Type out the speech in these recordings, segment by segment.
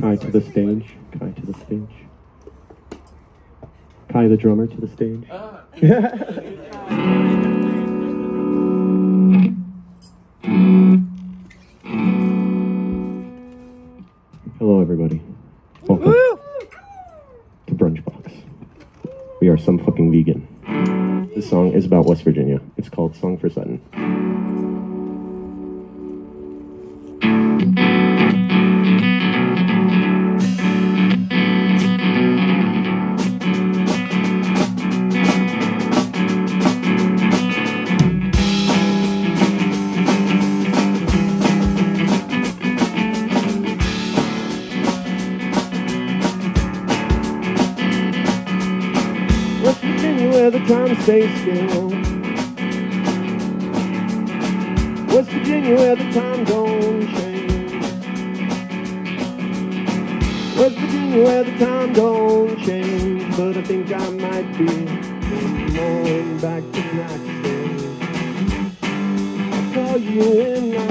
Kai to the stage. Kai to the stage. Kai the drummer to the stage. Hello, everybody. Welcome to Brunchbox. We are some fucking vegan. This song is about West Virginia. It's called Song for Sutton. Still. West Virginia, where the time don't change. West Virginia, where the time don't change. But I think I might be going back to Jackson. I'll call you in my.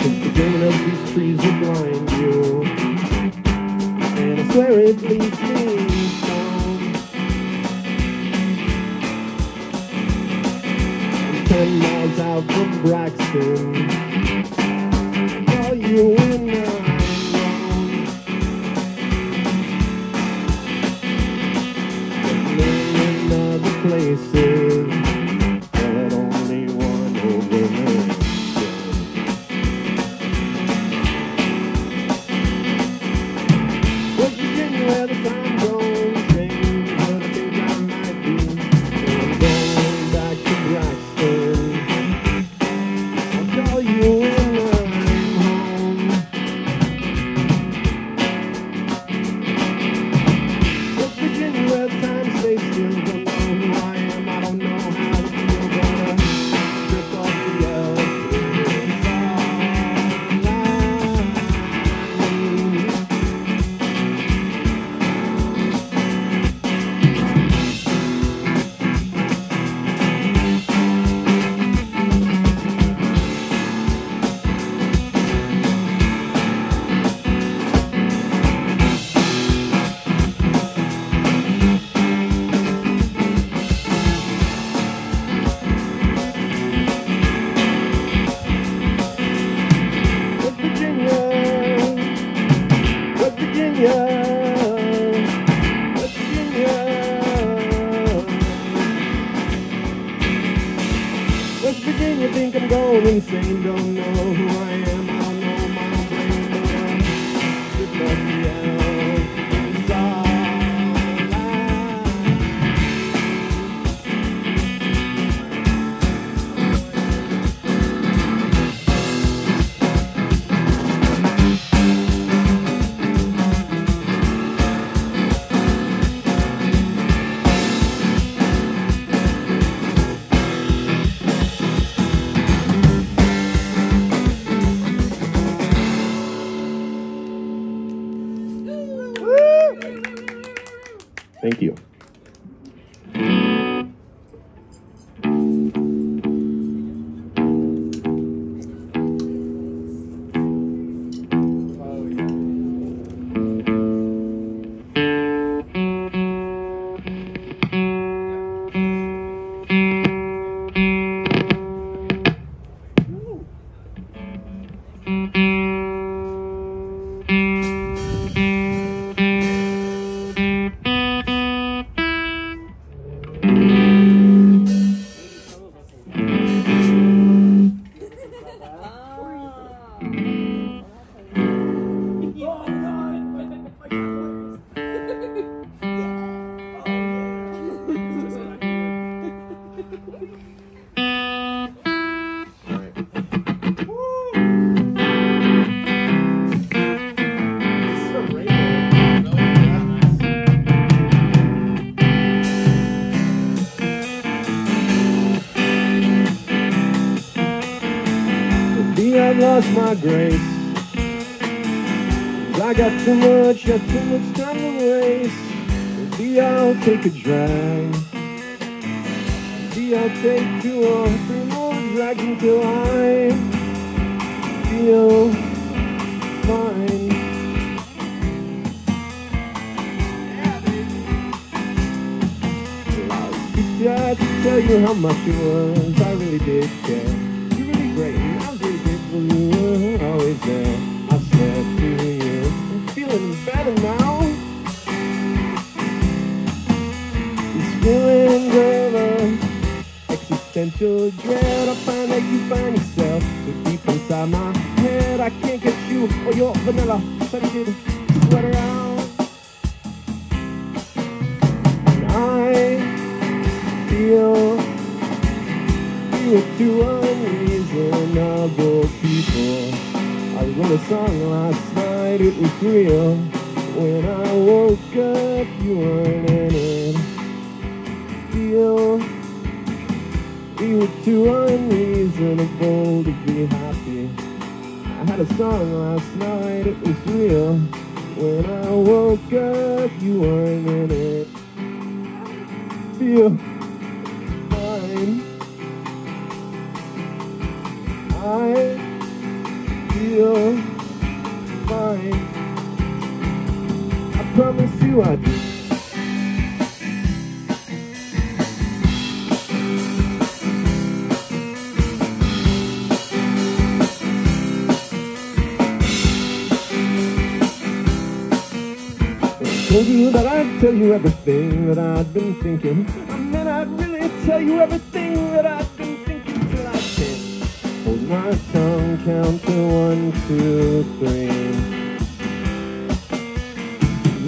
Cause the green of these trees will blind you. Swear it leads me down. Ten miles out from Braxton. A drag. Maybe I'll take two or three more drags until I feel fine. I to tell you how much it was. I really did care. You're really great. and I was really grateful you were always there. I said to you, I'm feeling better now. Existential dread. I find that you find yourself so deep inside my head. I can't get you or your vanilla scented sweater out. And I feel were two unreasonable people. I wrote a song last night, it was real. When I woke up, you weren't in it. Feel too unreasonable to be happy. I had a song last night, it was real. When I woke up, you weren't in it. Feel everything that I'd been thinking. I mean, I'd really tell you everything that I'd been thinking till I can't hold my tongue, count to one, two, three.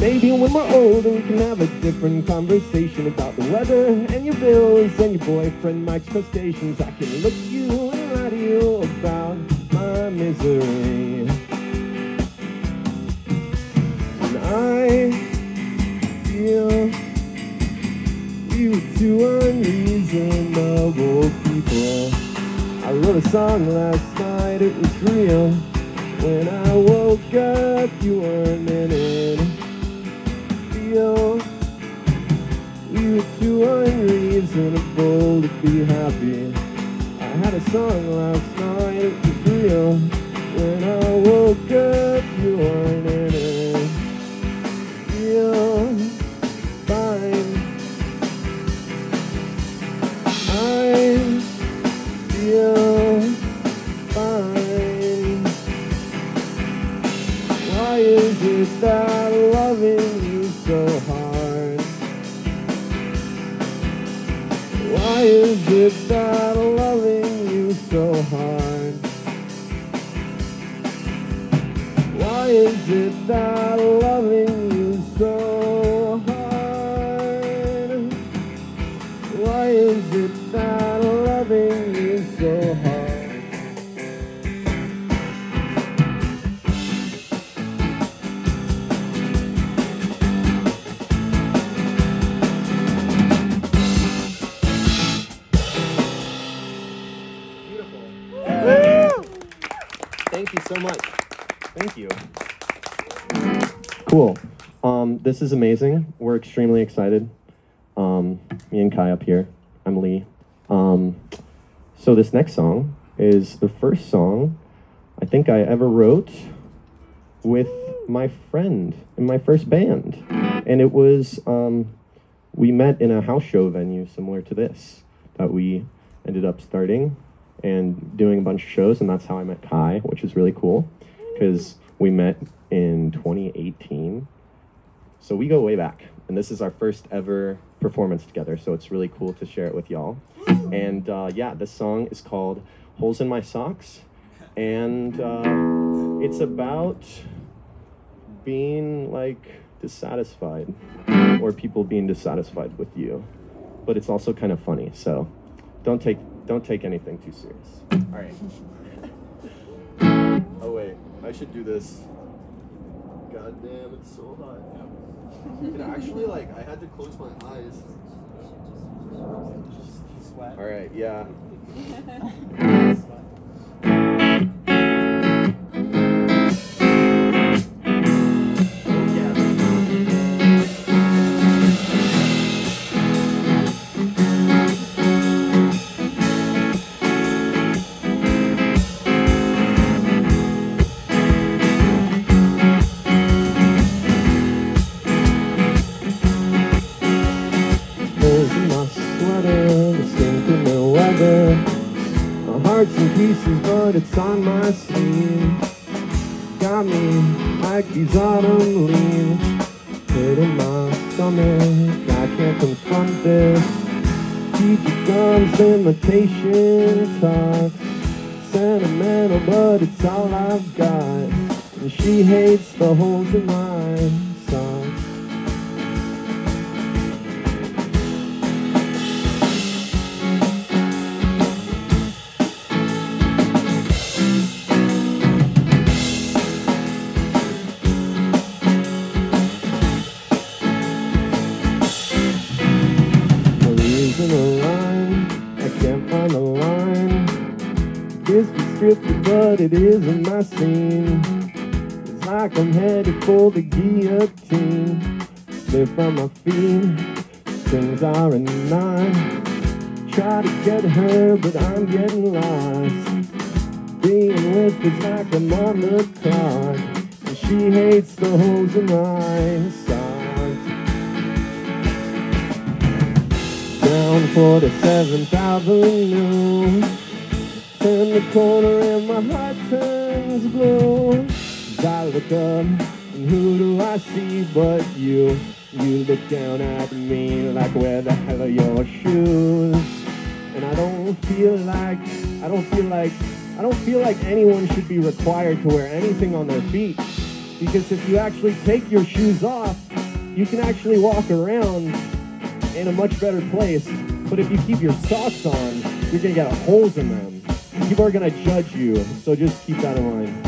Maybe when we're older, we can have a different conversation about the weather and your bills and your boyfriend Mike's crustaceans. I can look you two unreasonable people. I wrote a song last night, it was real. When I woke up, you weren't in it. Feel you were too unreasonable to be happy. I had a song last night, it was real. When I woke up, you weren't in it. Is it that loving you so hard? Thank you so much. Thank you. Cool. Um, this is amazing. We're extremely excited. Um, me and Kai up here. Lee. Um, so this next song is the first song I think I ever wrote with my friend in my first band, and it was um, we met in a house show venue similar to this that we ended up starting and doing a bunch of shows, and that's how I met Kai, which is really cool because we met in 2018. So we go way back, and this is our first ever performance together. So it's really cool to share it with y'all. And uh, yeah, this song is called "Holes in My Socks," and uh, it's about being like dissatisfied or people being dissatisfied with you. But it's also kind of funny. So don't take don't take anything too serious. All right. oh wait, I should do this. God damn, it's so hot. It actually like I had to close my eyes. All right, yeah. pieces, but it's on my sleeve. Got me like these autumn leaves. Hit in my stomach, I can't confront this. Keep your guns, imitation talk. Sentimental, but it's all I've got. And she hates the holes in my socks. But it isn't my scene. It's like I'm headed for the guillotine. Slip from my feet, things are in nine. Try to get her, but I'm getting lost. Being with is like I'm on the clock. And she hates the holes in my socks. Down for the Seventh Avenue. Turn the corner and my heart turns blue. I look up, and who do I see but you? You look down at me like where the hell are your shoes? And I don't feel like, I don't feel like, I don't feel like anyone should be required to wear anything on their feet. Because if you actually take your shoes off, you can actually walk around in a much better place. But if you keep your socks on, you're gonna get holes in them. People are gonna judge you, so just keep that in mind.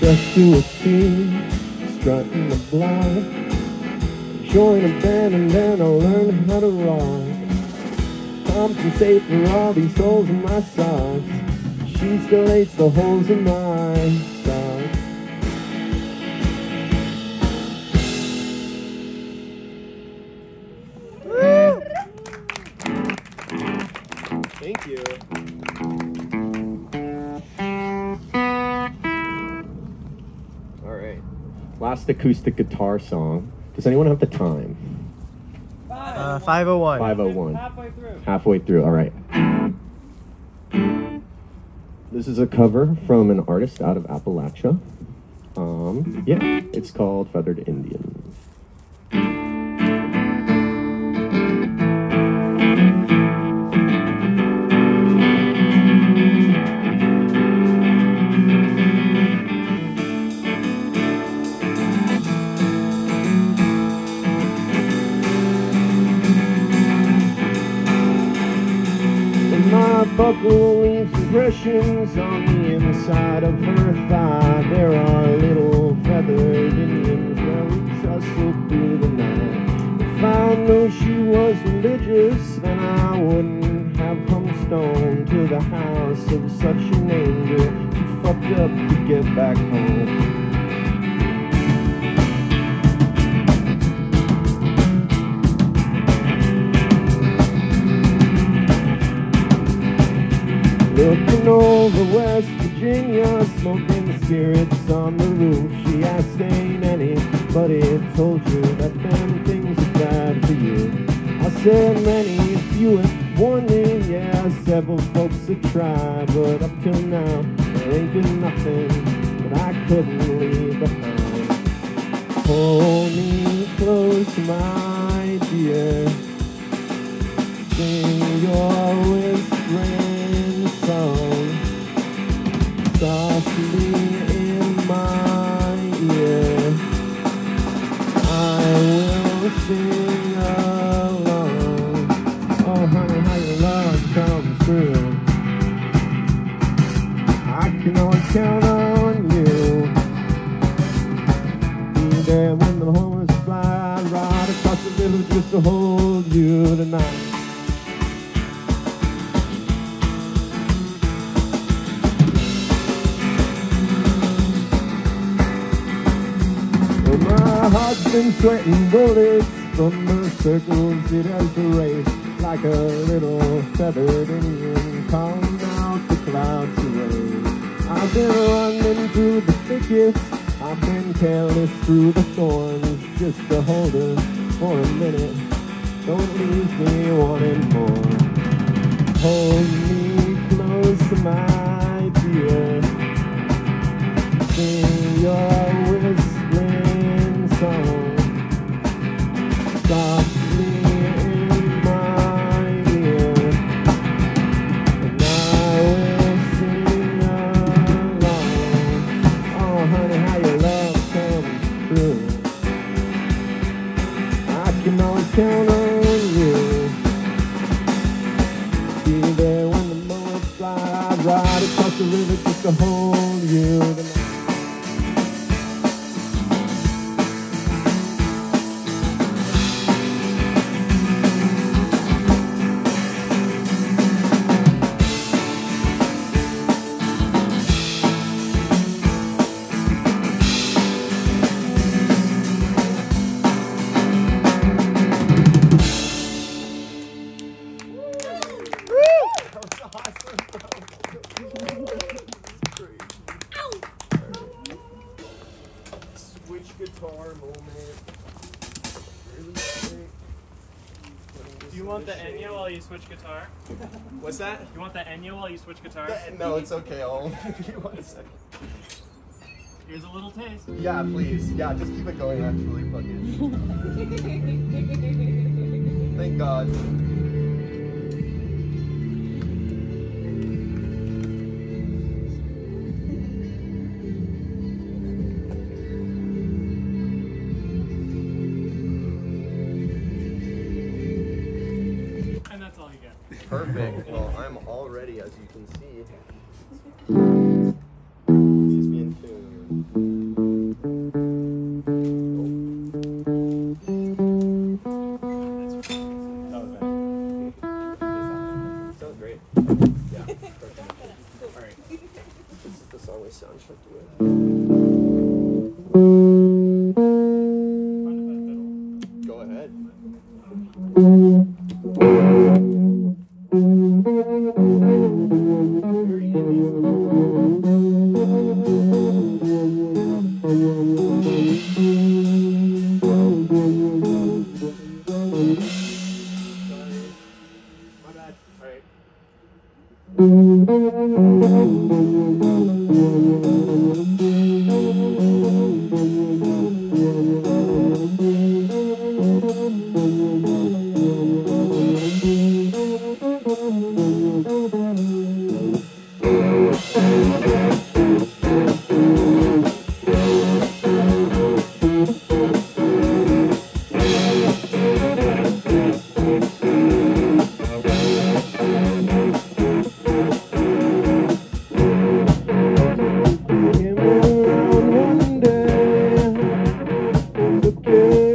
Dressed to a T, strutting the block. Join a band and then I'll learn how to rock. Compensate for all these holes in my socks. She still hates the holes in my Last acoustic guitar song. Does anyone have the time? Uh, 501. 501. Halfway through. Halfway through. All right. This is a cover from an artist out of Appalachia. Um, yeah, it's called Feathered Indian. My buckle leaves impressions on the inside of her thigh. There are little feathered Indians where we tussled through the night. If I knew she was religious, then I wouldn't have come stone to the house of such an angel. Too fucked up to get back home. Looking over West Virginia, smoking spirits on the roof. She asked, ain't anybody told you that them things are bad for you? I said, many, few have warned me, yeah, several folks have tried, but up till now, there ain't been nothing that I couldn't leave behind. Hold me close, my dear. Sing your whispering circles it guitar moment. Really sick. Do you want the shade. Enya while you switch guitar? What's that? You want the Enya while you switch guitar? The, no, it's okay. I'll give you one second. Here's a little taste. Yeah, please. Yeah, just keep it going. I'm truly fucking. Thank God. Mm-hmm. Música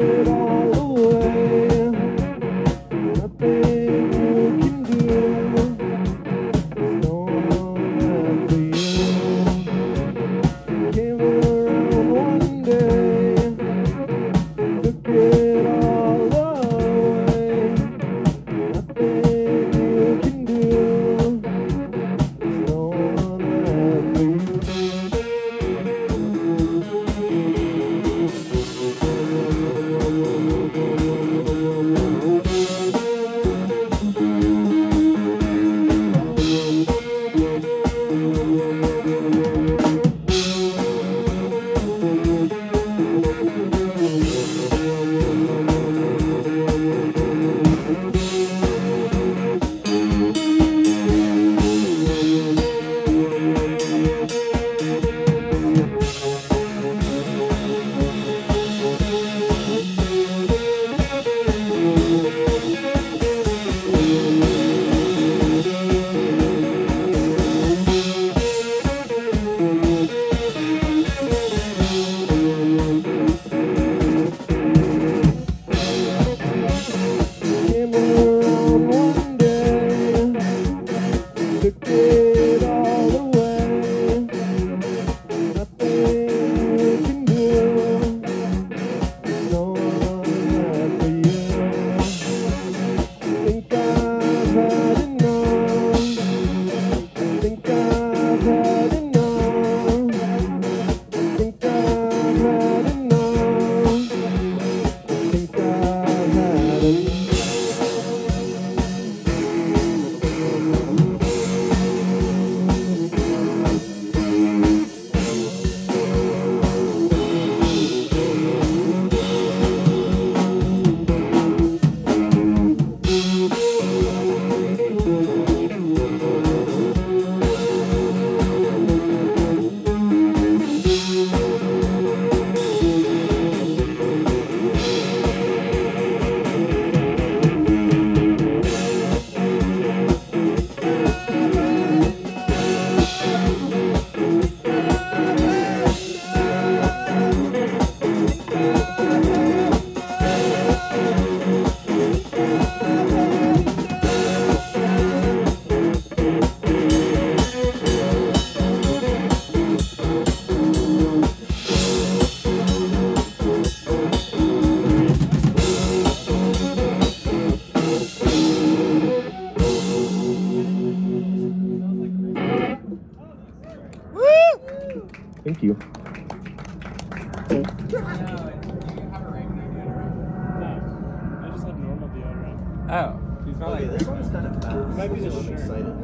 kind of fast. Might be the so I'm shirt. excited.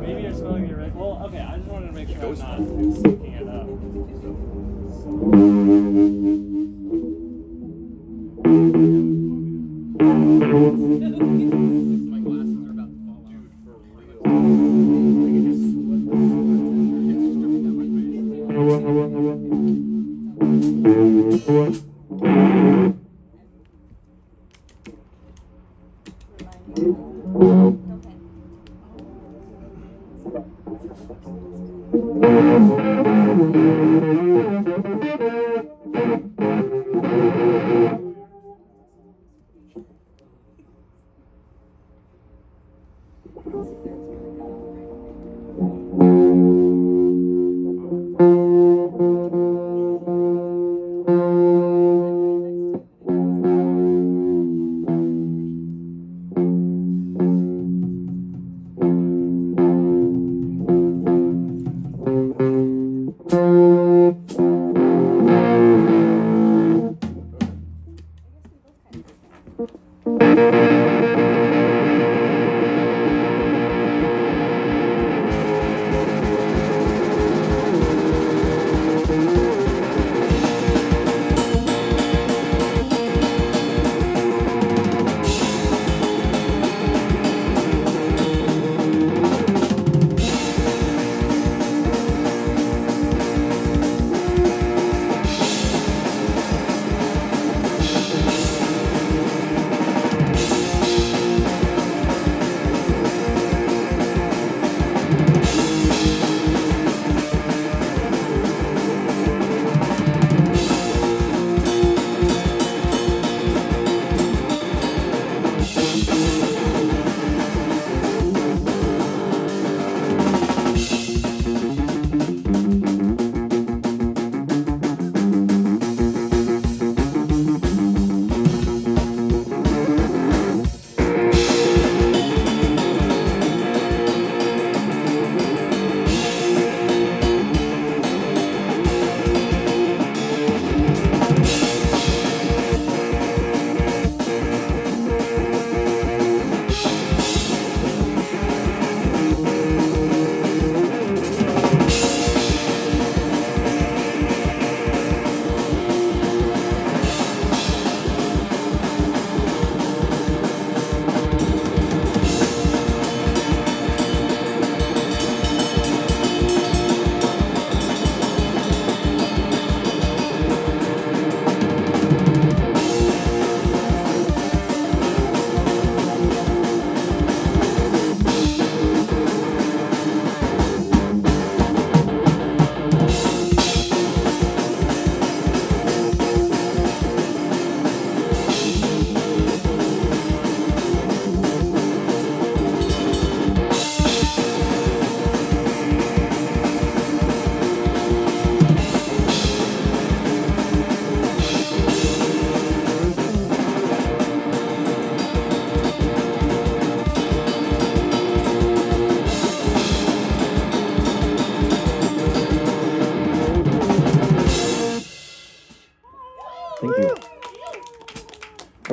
Maybe you're smelling your right. Well, okay, I just wanted to make sure I'm not stinking it up. Thank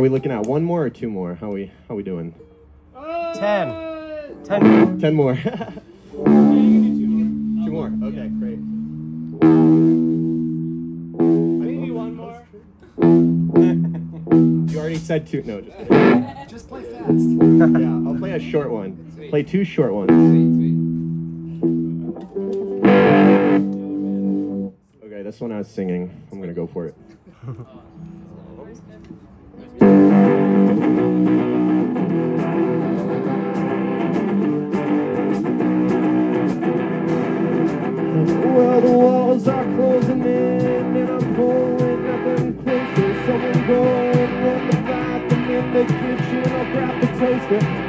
we looking at one more or two more? How we how we doing? Ten. Uh, Ten. Ten more. two more. Okay, great. Maybe one more. You already said two. No, just kidding. Just play fast. Yeah, I'll play a short one. Play two short ones. Okay, this one I was singing. I'm gonna go for it.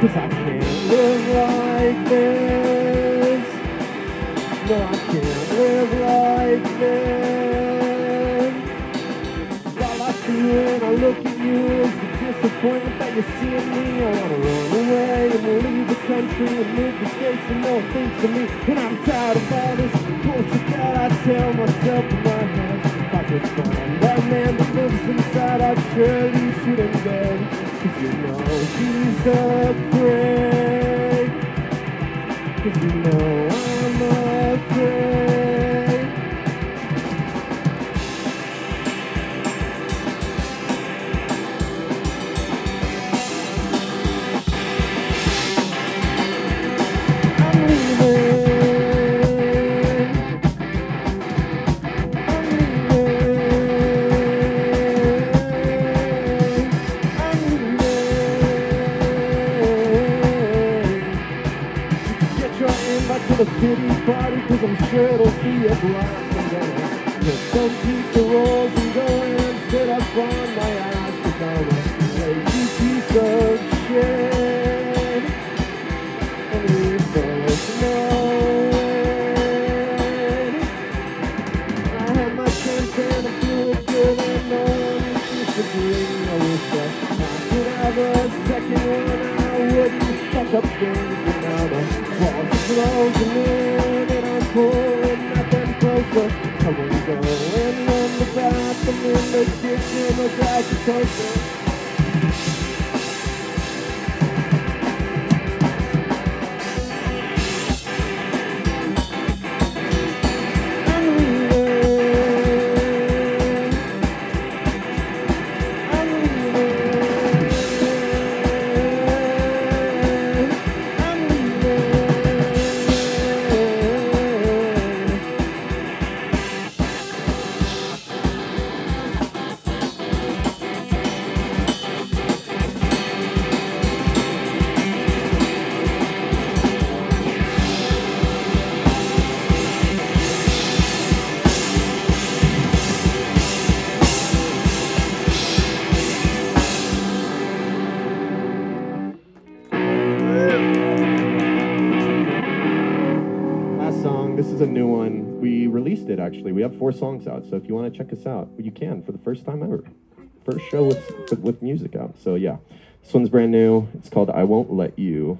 Cause I can't live like this. No, I can't live like this. All I see when I look at you is the disappointment that you see in me. I wanna run away and leave the country and move the states and more things to me. And I'm tired of all this bullshit that I tell myself in my head. If I could find that man that lives inside, I'd surely shoot him dead you know he's a prick. Cause you know I'm a prick. agriculture. actually. We have four songs out, so if you want to check us out, you can for the first time ever. First show with, with, with music out. So yeah, this one's brand new. It's called I Won't Let You.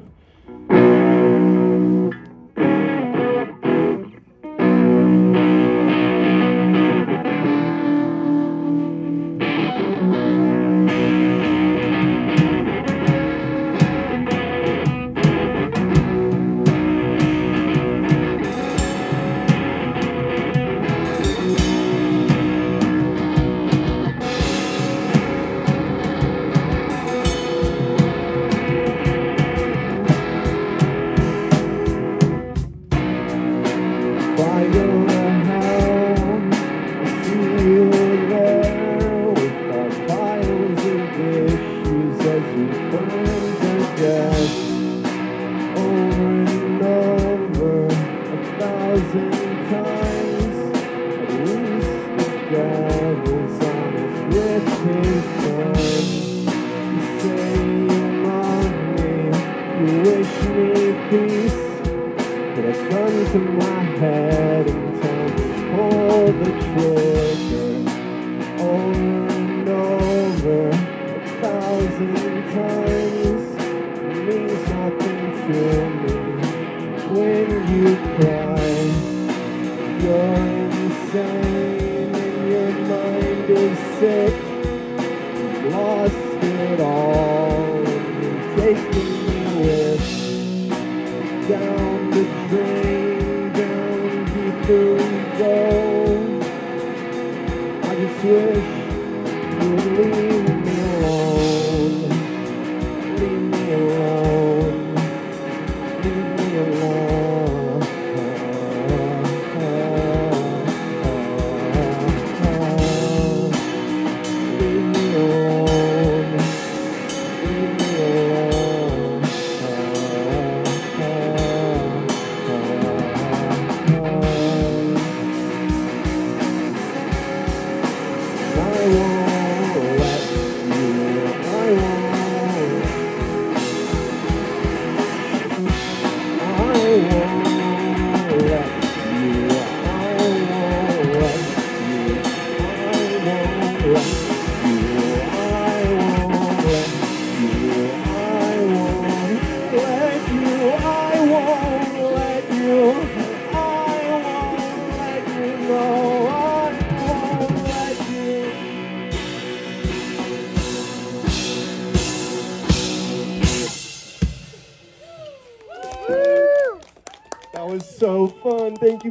Yeah.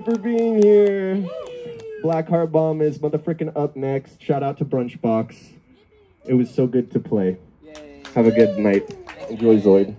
For being here. Black Heart Bomb is motherfucking up next. Shout out to Brunchbox. It was so good to play. Have a good night. Enjoy Zoid.